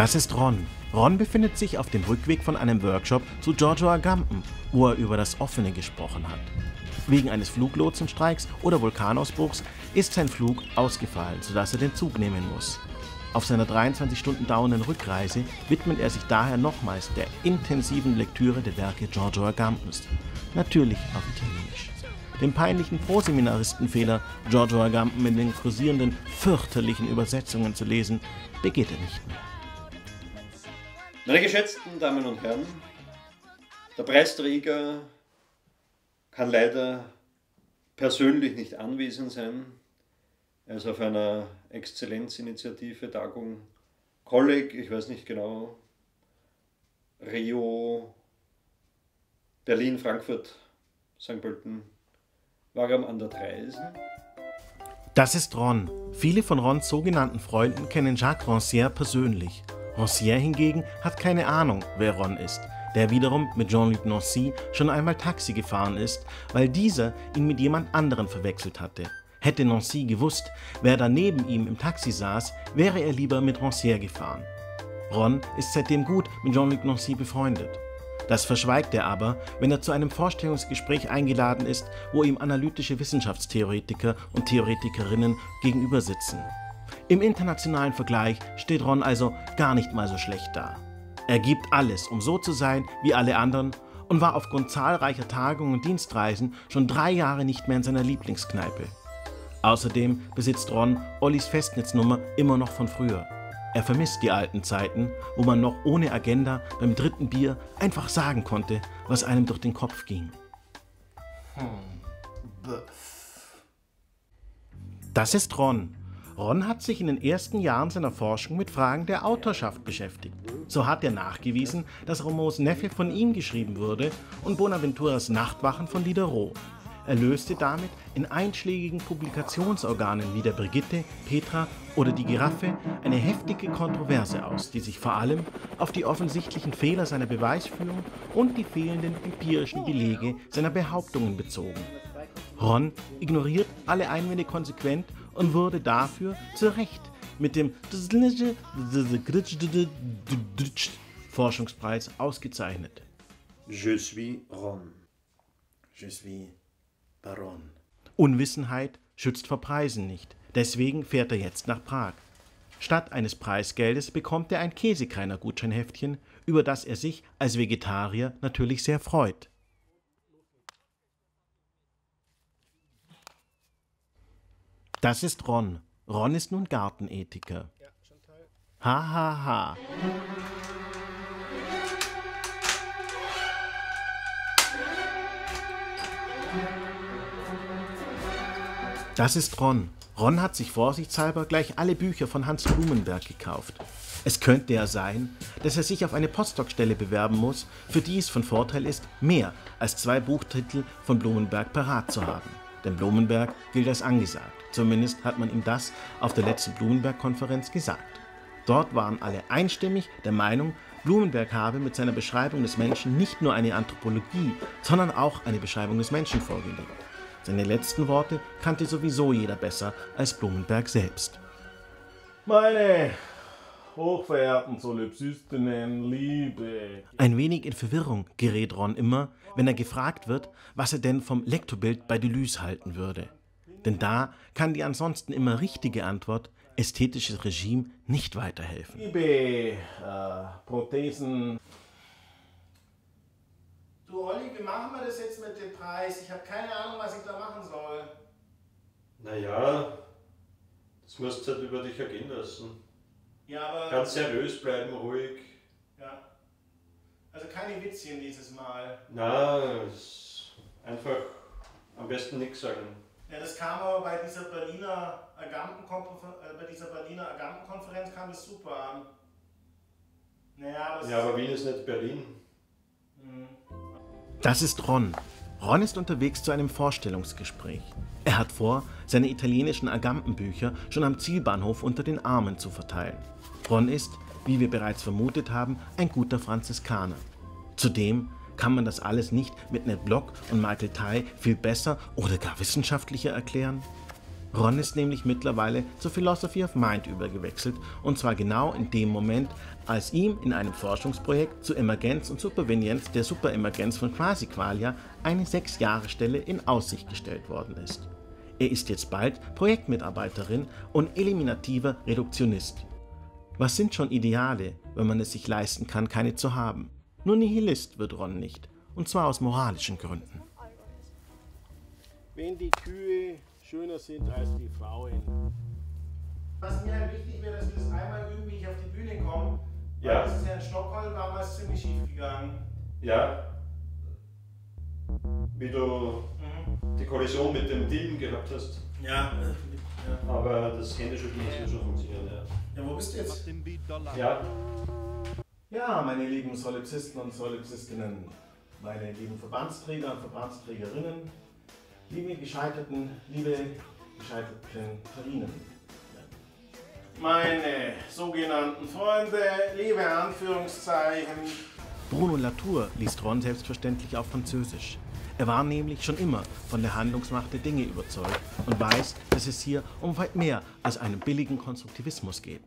Das ist Ron. Ron befindet sich auf dem Rückweg von einem Workshop zu Giorgio Agamben, wo er über das Offene gesprochen hat. Wegen eines Fluglotsenstreiks oder Vulkanausbruchs ist sein Flug ausgefallen, sodass er den Zug nehmen muss. Auf seiner 23 Stunden dauernden Rückreise widmet er sich daher nochmals der intensiven Lektüre der Werke Giorgio Agambens. Natürlich auf Italienisch. Den peinlichen Proseminaristenfehler, Giorgio Agamben in den kursierenden, fürchterlichen Übersetzungen zu lesen, begeht er nicht mehr. Meine geschätzten Damen und Herren, der Preisträger kann leider persönlich nicht anwesend sein. Er ist auf einer Exzellenzinitiative, Tagung Kolleg, ich weiß nicht genau, Rio, Berlin, Frankfurt, St. Pölten, Wagram an der Dreisen. Das ist Ron. Viele von Rons sogenannten Freunden kennen Jacques Rancière persönlich. Rancière hingegen hat keine Ahnung, wer Ron ist, der wiederum mit Jean-Luc Nancy schon einmal Taxi gefahren ist, weil dieser ihn mit jemand anderen verwechselt hatte. Hätte Nancy gewusst, wer da neben ihm im Taxi saß, wäre er lieber mit Rancière gefahren. Ron ist seitdem gut mit Jean-Luc Nancy befreundet. Das verschweigt er aber, wenn er zu einem Vorstellungsgespräch eingeladen ist, wo ihm analytische Wissenschaftstheoretiker und Theoretikerinnen gegenüber sitzen. Im internationalen Vergleich steht Ron also gar nicht mal so schlecht da. Er gibt alles, um so zu sein wie alle anderen und war aufgrund zahlreicher Tagungen und Dienstreisen schon drei Jahre nicht mehr in seiner Lieblingskneipe. Außerdem besitzt Ron Ollis Festnetznummer immer noch von früher. Er vermisst die alten Zeiten, wo man noch ohne Agenda beim dritten Bier einfach sagen konnte, was einem durch den Kopf ging. Das ist Ron. Ron hat sich in den ersten Jahren seiner Forschung mit Fragen der Autorschaft beschäftigt. So hat er nachgewiesen, dass Romos Neffe von ihm geschrieben wurde und Bonaventuras Nachtwachen von Diderot. Er löste damit in einschlägigen Publikationsorganen wie der Brigitte, Petra oder die Giraffe eine heftige Kontroverse aus, die sich vor allem auf die offensichtlichen Fehler seiner Beweisführung und die fehlenden empirischen Belege seiner Behauptungen bezogen. Ron ignoriert alle Einwände konsequent und wurde dafür zu Recht mit dem Forschungspreis ausgezeichnet. Je suis Ron. Je suis Baron. Unwissenheit schützt vor Preisen nicht. Deswegen fährt er jetzt nach Prag. Statt eines Preisgeldes bekommt er ein Käsekreiner Gutscheinheftchen, über das er sich als Vegetarier natürlich sehr freut. Das ist Ron. Ron ist nun Gartenethiker. Ha ha ha. Das ist Ron. Ron hat sich vorsichtshalber gleich alle Bücher von Hans Blumenberg gekauft. Es könnte ja sein, dass er sich auf eine Postdoc-Stelle bewerben muss, für die es von Vorteil ist, mehr als zwei Buchtitel von Blumenberg parat zu haben. Denn Blumenberg gilt als angesagt. Zumindest hat man ihm das auf der letzten Blumenberg-Konferenz gesagt. Dort waren alle einstimmig der Meinung, Blumenberg habe mit seiner Beschreibung des Menschen nicht nur eine Anthropologie, sondern auch eine Beschreibung des Menschen vorgelegt. Seine letzten Worte kannte sowieso jeder besser als Blumenberg selbst. Meine hochverehrten Solipsistinnen, Liebe. Ein wenig in Verwirrung gerät Ron immer, wenn er gefragt wird, was er denn vom Lektorbild bei Deleuze halten würde. Denn da kann die ansonsten immer richtige Antwort ästhetisches Regime nicht weiterhelfen. Liebe äh, Prothesen. Du Olli, wie machen wir das jetzt mit dem Preis? Ich habe keine Ahnung, was ich da machen soll. Naja, das musst du halt über dich ergehen lassen. Ja, aber. Ganz seriös bleiben, ruhig. Also keine Witzchen dieses Mal. Na, es- einfach am besten nichts sagen. Ja, das kam aber bei dieser Berliner Agamben-Konfer- äh, bei dieser Berliner Agamben-Konferenz kam das super an. Naja, aber Ja, aber Wien ist nicht Berlin. Das ist Ron. Ron ist unterwegs zu einem Vorstellungsgespräch. Er hat vor, seine italienischen Agambenbücher schon am Zielbahnhof unter den Armen zu verteilen. Ron ist, wie wir bereits vermutet haben, ein guter Franziskaner. Zudem kann man das alles nicht mit Ned Block und Michael Ty viel besser oder gar wissenschaftlicher erklären? Ron ist nämlich mittlerweile zur Philosophy of Mind übergewechselt und zwar genau in dem Moment, als ihm in einem Forschungsprojekt zur Emergenz und Supervenienz der Superemergenz von Quasiqualia eine 6-Jahre-Stelle in Aussicht gestellt worden ist. Er ist jetzt bald Projektmitarbeiterin und eliminativer Reduktionist. Was sind schon Ideale, wenn man es sich leisten kann, keine zu haben? Nur Nihilist wird Ron nicht, und zwar aus moralischen Gründen. Wenn die Kühe schöner sind als die Frauen. Was mir halt wichtig wäre, dass wir das einmal üben, wie ich auf die Bühne komme. Ja. Das ist ja in Stockholm damals ziemlich schief gegangen. Ja. Wie du die Kollision mit dem Dillen gehabt hast. Ja. ja. Aber das Händeschütteln muss ja schon funktionieren, ja. Ja, wo bist du jetzt? Ja, Ja, meine lieben Solipsisten und Solipsistinnen, meine lieben Verbandsträger und Verbandsträgerinnen, liebe Gescheiterten, liebe gescheiterten Tarinen. Meine sogenannten Freunde, liebe Anführungszeichen, Bruno Latour liest Ron selbstverständlich auf Französisch. Er war nämlich schon immer von der Handlungsmacht der Dinge überzeugt und weiß, dass es hier um weit mehr als einen billigen Konstruktivismus geht.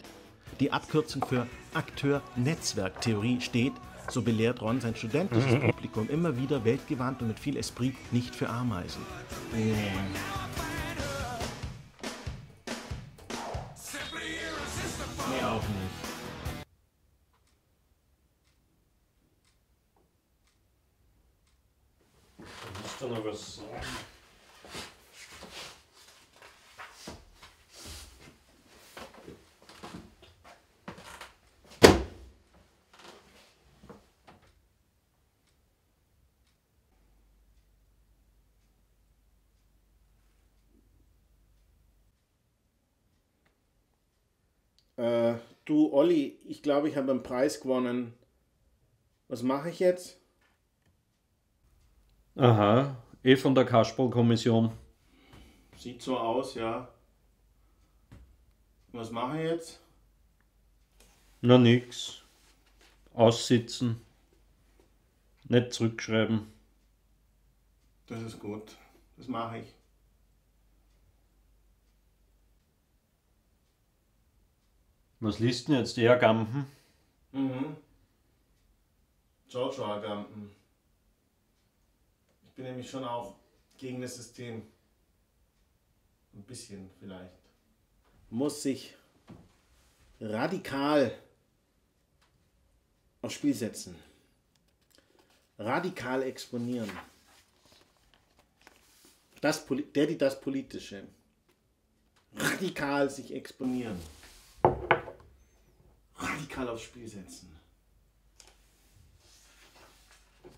Die Abkürzung für Akteur-Netzwerk-Theorie steht, so belehrt Ron sein studentisches Publikum immer wieder weltgewandt und mit viel Esprit, nicht für Ameisen. Nee, du, Olli, ich glaube, ich habe einen Preis gewonnen. Was mache ich jetzt? Aha, eh von der Kasperl-Kommission. Sieht so aus, ja. Was mache ich jetzt? Na nix. Aussitzen. Nicht zurückschreiben. Das ist gut. Das mache ich. Was liest denn jetzt der Gampen? Mhm. Jojo Agampen. Ich bin nämlich schon auch gegen das System. Ein bisschen vielleicht. Muss sich radikal aufs Spiel setzen. Radikal exponieren. Das, Poli- der, die das Politische. Radikal sich exponieren. Radikal aufs Spiel setzen.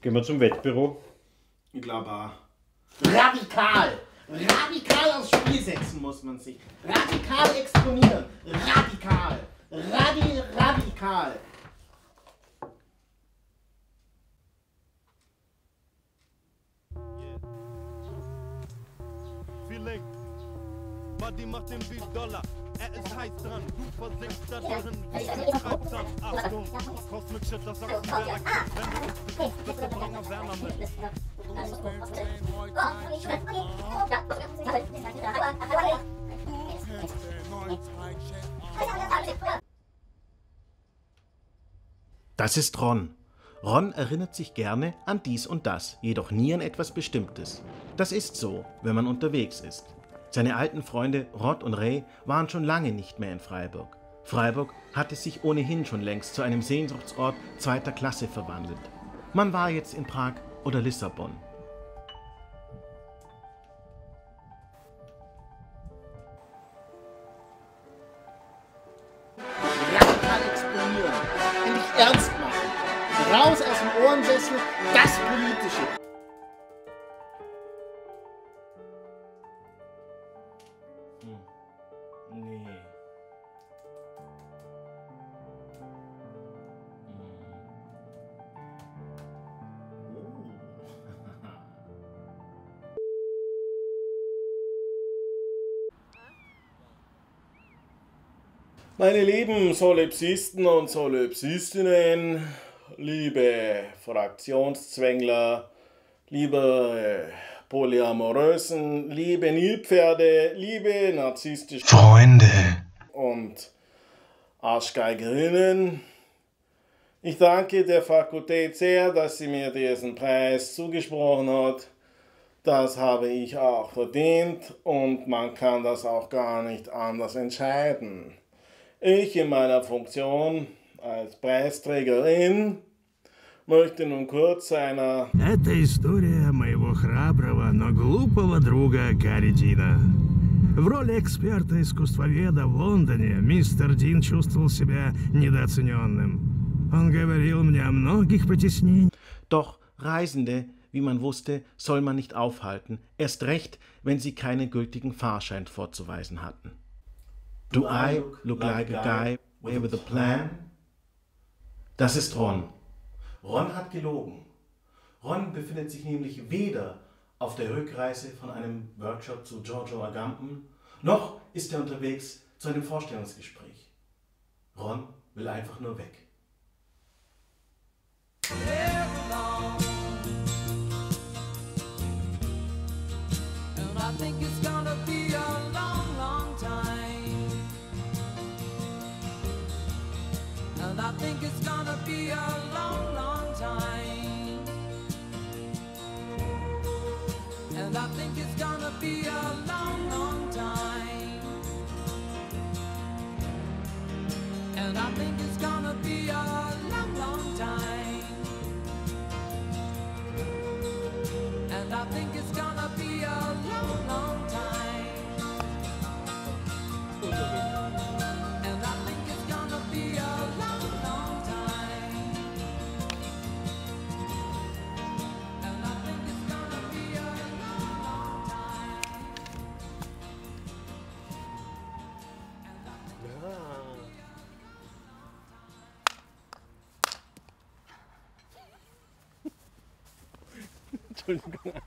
Gehen wir zum Wettbüro. Ich glaube auch. Radikal! Radikal aufs Spiel setzen muss man sich. Radikal exponieren. Radikal. Radi radikal. Feeling. Buddy macht den Beat Dollar. Er ist heiß dran, du versinkst da drin wie ein Treibsand. Achtung, Cosmic Shit, das sagst du direkt. Wenn du uns bekommst, bitte bring mal Wärmer mit. Das ist Ron. Ron erinnert sich gerne an dies und das, jedoch nie an etwas Bestimmtes. Das ist so, wenn man unterwegs ist. Seine alten Freunde Rod und Ray waren schon lange nicht mehr in Freiburg. Freiburg hatte sich ohnehin schon längst zu einem Sehnsuchtsort zweiter Klasse verwandelt. Man war jetzt in Prag oder Lissabon. Nee. Meine lieben Solipsisten und Solipsistinnen, liebe Fraktionszwängler, liebe polyamorösen, liebe Nilpferde, liebe narzisstische Freunde. und Arschgeigerinnen. Ich danke der Fakultät sehr, dass sie mir diesen Preis zugesprochen hat. Das habe ich auch verdient und man kann das auch gar nicht anders entscheiden. Ich in meiner Funktion als Preisträgerin möchte nun kurz einer Это история моего храброго, но глупого друга Гарри Дина. В роли эксперта-искусствоведа в Лондоне мистер Дин чувствовал себя недооцененным. Он говорил мне о многих притеснениях. Doch Reisende, wie man wusste, soll man nicht aufhalten, erst recht, wenn sie keinen gültigen Fahrschein vorzuweisen hatten. Do I look like a guy with a plan? Das ist Ron. Ron hat gelogen. Ron befindet sich nämlich weder auf der Rückreise von einem Workshop zu Giorgio Agamben, noch ist er unterwegs zu einem Vorstellungsgespräch. Ron will einfach nur weg. I think it's gonna be a I think it's gonna be Entschuldigung.